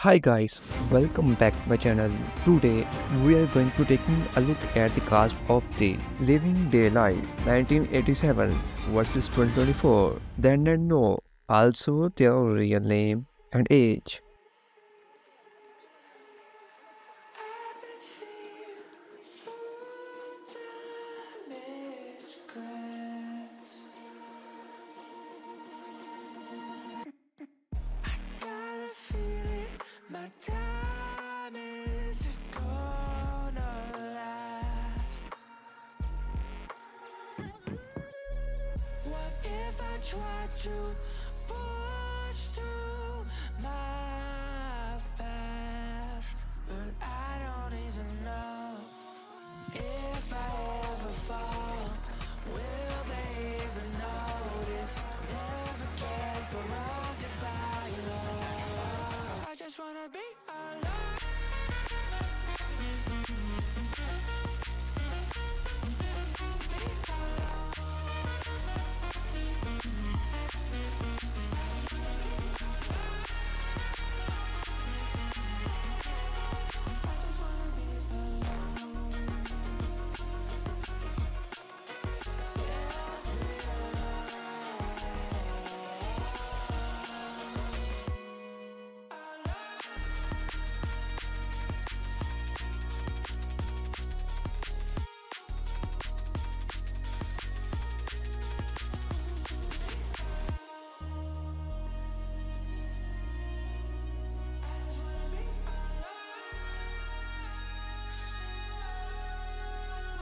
Hi guys, welcome back to my channel. Today we are going to taking a look at the cast of the Living Daylight 1987 versus 2024. Then and know also their real name and age. If I try to push through my past? But I don't even know if